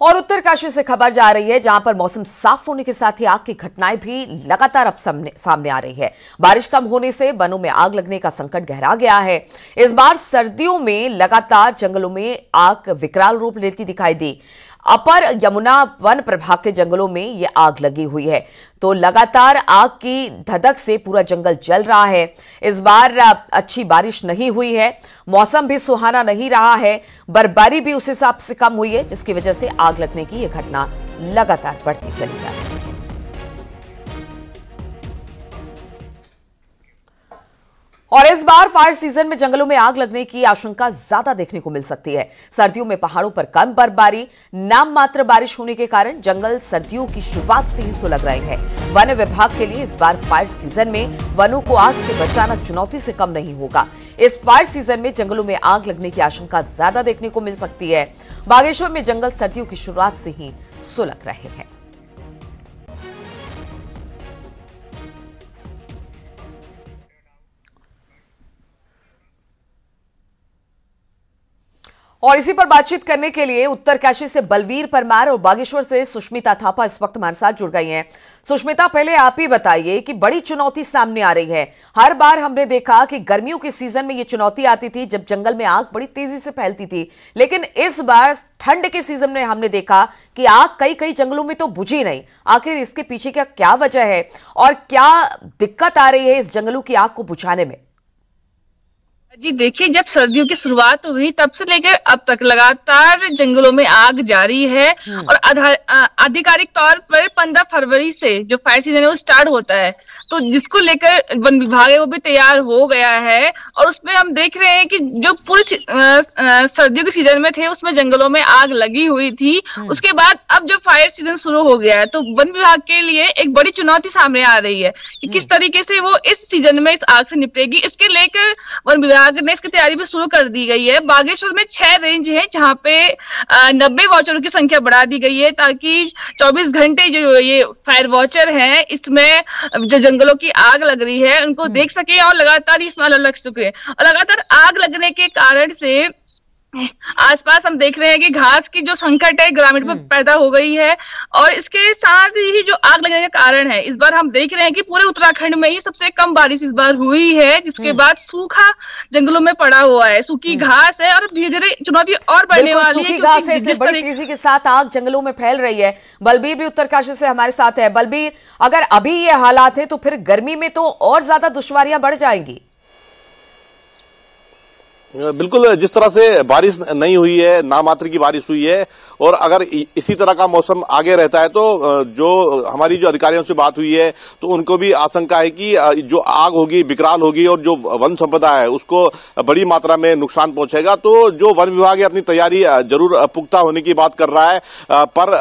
और उत्तरकाशी से खबर जा रही है, जहाँ पर मौसम साफ़ होने के साथ ही आग की घटनाएँ भी लगातार अब सामने सामने आ रही है। बारिश कम होने से वनों में आग लगने का संकट गहरा गया है। इस बार सर्दियों में लगातार जंगलों में आग विकराल रूप लेती दिखाई दी। अपर यमुना वन प्रभाग के जंगलों में ये आग लगी हुई है। तो लगातार आग की धधक से पूरा जंगल जल रहा है। इस बार अच्छी बारिश नहीं हुई है। मौसम भी सुहाना नहीं रहा है। बर्फबारी भी उस हिसाब से कम हुई है, जिसकी वजह से आग लगने की यह घटना लगातार बढ़ती चली जा रही है। और इस बार फायर सीज़न में जंगलों में आग लगने की आशंका ज़्यादा देखने को मिल सकती है। सर्दियों में पहाड़ों पर कम बर्फबारी नाम मात्र बारिश होने के कारण जंगल सर्दियों की शुरुआत से ही सुलग रहे हैं। वन विभाग के लिए इस बार फायर सीज़न में वनों को आग से बचाना चुनौती से कम नहीं होगा। इस फायर सीज़न में जंगलों में आग लगने की आशंका ज़्यादा देखने को मिल सकती है। बागेश्वर में जंगल सर्दियों की शुरुआत से ही सुलग रहे हैं। और इसी पर बातचीत करने के लिए उत्तरकाशी से बलवीर परमार और बागेश्वर से सुष्मिता थापा इस वक्त हमारे साथ जुड़ गई हैं। सुष्मिता, पहले आप ही बताइए कि बड़ी चुनौती सामने आ रही है। हर बार हमने देखा कि गर्मियों के सीज़न में ये चुनौती आती थी, जब जंगल में आग बड़ी तेज़ी से फैलती थी। लेकिन इस बार ठंड के सीज़न में हमने देखा कि आग कई कई जंगलों में तो बुझी नहीं। आखिर इसके पीछे क्या क्या वजह है? और क्या दिक्कत आ रही है इस जंगलों की आग को बुझाने में? जी देखिए जब सर्दियों की शुरुआत हुई तब से लेकर अब तक लगातार जंगलों में आग जारी है हम्म। और आधिकारिक तौर पर पंद्रह फरवरी से जो फायर सीज़न है वो स्टार्ट होता है तो जिसको लेकर वन विभाग है वो भी तैयार हो गया है और उसमें हम देख रहे हैं कि जो पूरी सर्दियों के सीज़न में थे उसमें जंगलों में आग लगी हुई थी हम्म। उसके बाद अब जब फायर सीज़न शुरू हो गया है तो वन विभाग के लिए एक बड़ी चुनौती सामने आ रही है कि किस हम्म। तरीके से वो इस सीज़न में इस आग से निपटेगी इसके लेकर वन विभाग विभाग ने इसकी तैयारी भी शुरू कर दी गई है। बागेश्वर में छह रेंज है जहाँ पे नब्बे वॉचरों की संख्या बढ़ा दी गई है ताकि 24 घंटे जो ये फायर वॉचर हैं इसमें जो जंगलों की आग लग रही है। उनको हम्म। देख सके और लगातार इसमें लग चुके और लगातार आग लगने के कारण से आसपास हम देख रहे हैं कि घास की जो संकट है ग्रामीण में हम्म। पैदा हो गई है और इसके साथ ही जो आग लगने का कारण है इस बार हम देख रहे हैं कि पूरे उत्तराखंड में ही सबसे कम बारिश इस बार हुई है जिसके हम्म। बाद सूखा जंगलों में पड़ा हुआ है सूखी हम्म। घास है और धीरे धीरे चुनौती और बढ़ने वाली है घास है इसलिए बड़ी तेज़ी के साथ आग जंगलों में फैल रही है बलबीर भी उत्तरकाशी से हमारे साथ है बलबीर अगर अभी ये हालात है तो फिर गर्मी में तो और ज़्यादा दुश्वारियाँ बढ़ जाएँगी बिल्कुल, जिस तरह से बारिश नहीं हुई है ना मात्र की बारिश हुई है, और अगर इसी तरह का मौसम आगे रहता है तो जो हमारी जो अधिकारियों से बात हुई है तो उनको भी आशंका है कि जो आग होगी, विकराल होगी, और जो वन संपदा है, उसको बड़ी मात्रा में नुकसान पहुंचेगा तो जो वन विभाग अपनी तैयारी ज़रूर पुख्ता होने की बात कर रहा है पर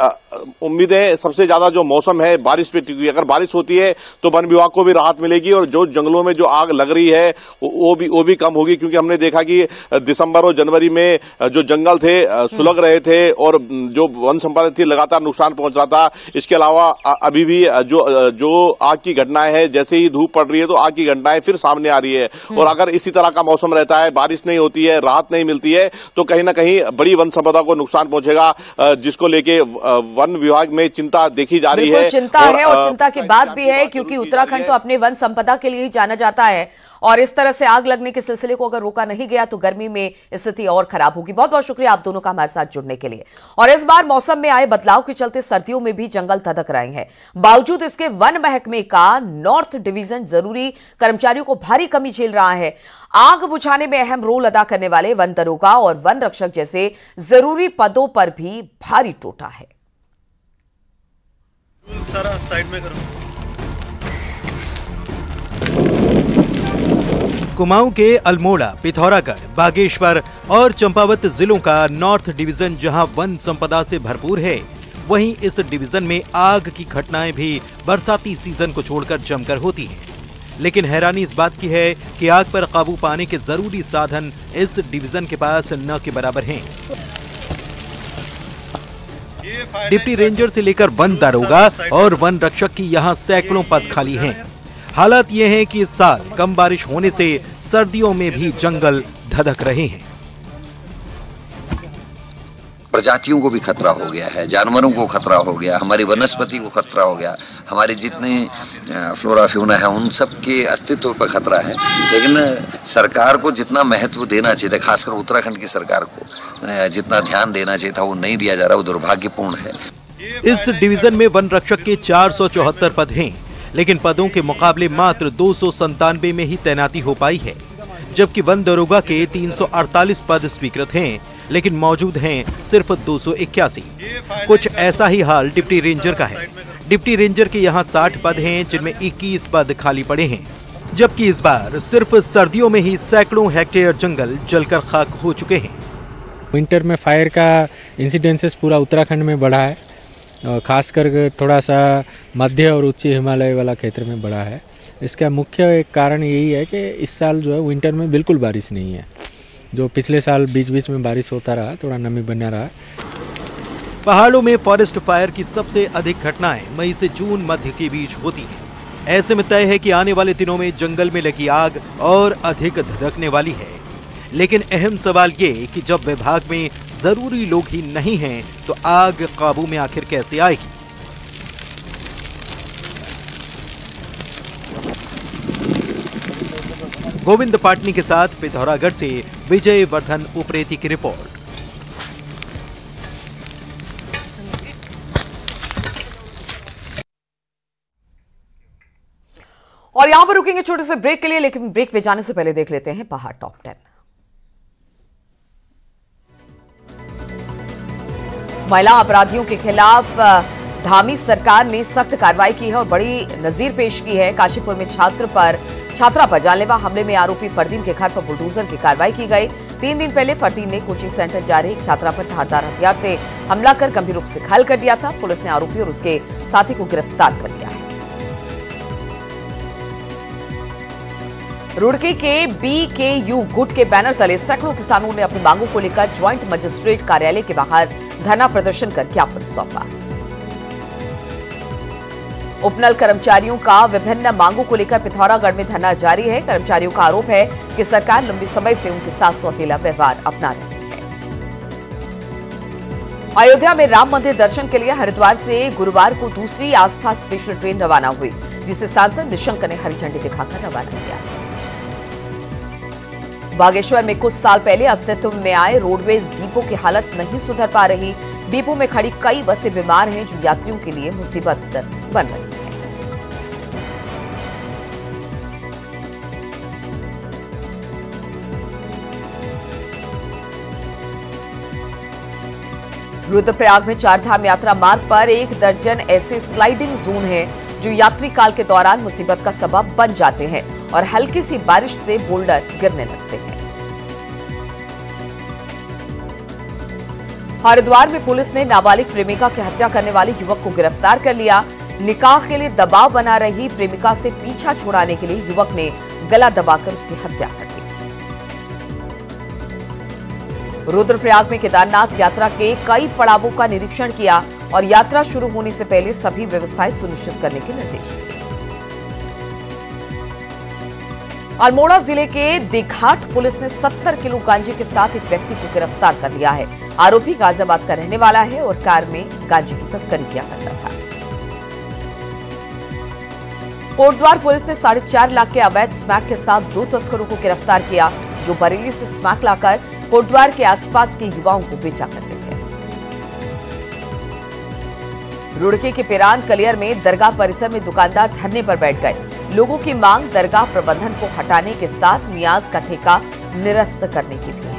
उम्मीदें सबसे ज़्यादा जो मौसम है, बारिश पे टिकी अगर बारिश होती है तो वन विभाग को भी राहत मिलेगी, और जो जंगलों में जो आग लग रही है वो भी वो भी कम होगी, क्योंकि हमने देखा कि दिसंबर और जनवरी में जो जंगल थे सुलग रहे थे और जो वन संपदा थी लगातार नुकसान पहुँच रहा था। इसके अलावा अभी भी जो जो आग की घटनाएँ हैं जैसे ही धूप पड़ रही है तो आग की घटनाएँ फिर सामने आ रही है। हम्म। और अगर इसी तरह का मौसम रहता है बारिश नहीं होती है राहत नहीं मिलती है तो कहीं ना कहीं बड़ी वन संपदा को नुकसान पहुंचेगा जिसको लेके वन विभाग में चिंता देखी जा रही है। चिंता है और चिंता की बात भी है क्योंकि उत्तराखंड तो अपने वन संपदा के लिए ही जाना जाता है। और इस तरह से आग लगने के सिलसिले को अगर रोका नहीं गया तो गर्मी में स्थिति और खराब होगी। बहुत बहुत शुक्रिया आप दोनों का हमारे साथ जुड़ने के लिए। और इस बार मौसम में आए बदलाव के चलते सर्दियों में भी जंगल धधक रहे हैं। बावजूद इसके वन महकमे का नॉर्थ डिवीज़न ज़रूरी कर्मचारियों को भारी कमी झेल रहा है। आग बुझाने में अहम रोल अदा करने वाले वन दरोगा और वन रक्षक जैसे ज़रूरी पदों पर भी भारी टोटा है। सारा साइड में कुमाऊं के अल्मोड़ा पिथौरागढ़ बागेश्वर और चंपावत जिलों का नॉर्थ डिवीज़न जहाँ वन संपदा से भरपूर है वहीं इस डिवीज़न में आग की घटनाएँ भी बरसाती सीज़न को छोड़कर जमकर होती हैं। लेकिन हैरानी इस बात की है कि आग पर काबू पाने के ज़रूरी साधन इस डिवीज़न के पास न के बराबर हैं। डिप्टी रेंजर से लेकर वन दारोगा और वन रक्षक की यहाँ सैकड़ों पद खाली हैं। हालात ये है कि इस साल कम बारिश होने से सर्दियों में भी जंगल धधक रहे हैं। प्रजातियों को भी खतरा हो गया है जानवरों को खतरा हो गया हमारी वनस्पति को खतरा हो गया हमारे जितने फ्लोरा फ्यूना है उन सब के अस्तित्व पर खतरा है। लेकिन सरकार को जितना महत्व देना चाहिए था खासकर उत्तराखंड की सरकार को जितना ध्यान देना चाहिए था वो नहीं दिया जा रहा वो दुर्भाग्यपूर्ण है। इस डिवीज़न में वन रक्षक के चार सौ चौहत्तर पद हैं। लेकिन पदों के मुकाबले मात्र दो में ही तैनाती हो पाई है, जबकि वन दरोगा के 348 पद स्वीकृत हैं, लेकिन मौजूद हैं सिर्फ़ दो सौ इक्यासी। कुछ ऐसा ही हाल डिप्टी रेंजर का है। डिप्टी रेंजर के यहाँ 60 पद हैं, जिनमें 21 पद खाली पड़े हैं, जबकि इस बार सिर्फ़ सर्दियों में ही सैकड़ों हेक्टेयर जंगल जलकर खाक हो चुके हैं। विंटर में फायर का इंसिडेंसेस पूरा उत्तराखंड में बढ़ा है। और खासकर थोड़ा सा मध्य और उच्च हिमालय वाला क्षेत्र में बढ़ा है। इसका मुख्य एक कारण यही है कि इस साल जो है विंटर में बिल्कुल बारिश नहीं है। जो पिछले साल बीच बीच में बारिश होता रहा, थोड़ा नमी बना रहा। पहाड़ों में फॉरेस्ट फायर की सबसे अधिक घटनाएँ मई से जून मध्य के बीच होती हैं। ऐसे में तय है कि आने वाले दिनों में जंगल में लगी आग और अधिक धधकने वाली है। लेकिन अहम सवाल ये कि जब विभाग में ज़रूरी लोग ही नहीं हैं तो आग काबू में आखिर कैसे आएगी? गोविंद पाटनी के साथ पिथौरागढ़ से विजय वर्धन उप्रेती की रिपोर्ट। और यहाँ पर रुकेंगे छोटे से ब्रेक के लिए, लेकिन ब्रेक पे जाने से पहले देख लेते हैं पहाड़ टॉप टेन। महिला अपराधियों के खिलाफ धामी सरकार ने सख्त कार्रवाई की है और बड़ी नजीर पेश की है। काशीपुर में छात्र पर, छात्रा पर जानलेवा हमले में आरोपी फरदीन के घर पर बुलडोजर की कार्रवाई की गई। तीन दिन पहले फरदीन ने कोचिंग सेंटर जा रही छात्रा पर धारदार हथियार से हमला कर गंभीर रूप से घायल कर दिया था। पुलिस ने आरोपी और उसके साथी को गिरफ़्तार कर लिया है। रुड़की के बी के यू गुट के बैनर तले सैकड़ों किसानों ने अपनी मांगों को लेकर ज्वाइंट मजिस्ट्रेट कार्यालय के बाहर धरना प्रदर्शन कर ज्ञापन सौंपा। उपनल कर्मचारियों का विभिन्न मांगों को लेकर पिथौरागढ़ में धरना जारी है। कर्मचारियों का आरोप है कि सरकार लंबे समय से उनके साथ सौतेला व्यवहार अपना रही है। अयोध्या में राम मंदिर दर्शन के लिए हरिद्वार से गुरुवार को दूसरी आस्था स्पेशल ट्रेन रवाना हुई, जिसे सांसद निशंक ने हरी झंडी दिखाकर रवाना किया। बागेश्वर में कुछ साल पहले अस्तित्व में आए रोडवेज़ डिपो की हालत नहीं सुधर पा रही। डिपो में खड़ी कई बसें बीमार हैं जो यात्रियों के लिए मुसीबत बन रही है। रुद्रप्रयाग में चारधाम यात्रा मार्ग पर एक दर्जन ऐसे स्लाइडिंग जोन हैं। जो यात्री काल के दौरान मुसीबत का सबब बन जाते हैं और हल्की सी बारिश से बोल्डर गिरने लगते हैं। हरिद्वार में पुलिस ने नाबालिग प्रेमिका की हत्या करने वाले युवक को गिरफ़्तार कर लिया। निकाह के लिए दबाव बना रही प्रेमिका से पीछा छुड़ाने के लिए युवक ने गला दबाकर उसकी हत्या कर दी। रुद्रप्रयाग में केदारनाथ यात्रा के कई पड़ावों का निरीक्षण किया। और यात्रा शुरू होने से पहले सभी व्यवस्थाएँ सुनिश्चित करने के निर्देश दिए। अल्मोड़ा ज़िले के दिघाट पुलिस ने 70 किलो गांजे के साथ एक व्यक्ति को गिरफ़्तार कर लिया है। आरोपी गाजियाबाद का रहने वाला है और कार में गांजे की तस्करी किया करता था। कोटद्वार पुलिस ने साढ़े चार लाख के अवैध स्मैक के साथ दो तस्करों को गिरफ़्तार किया, जो बरेली से स्मैक लाकर कोटद्वार के आसपास के युवाओं को बेचा करते रुड़की के पिरान कलियर में दरगाह परिसर में दुकानदार धरने पर बैठ गए। लोगों की मांग दरगाह प्रबंधन को हटाने के साथ नियाज का ठेका निरस्त करने की भी।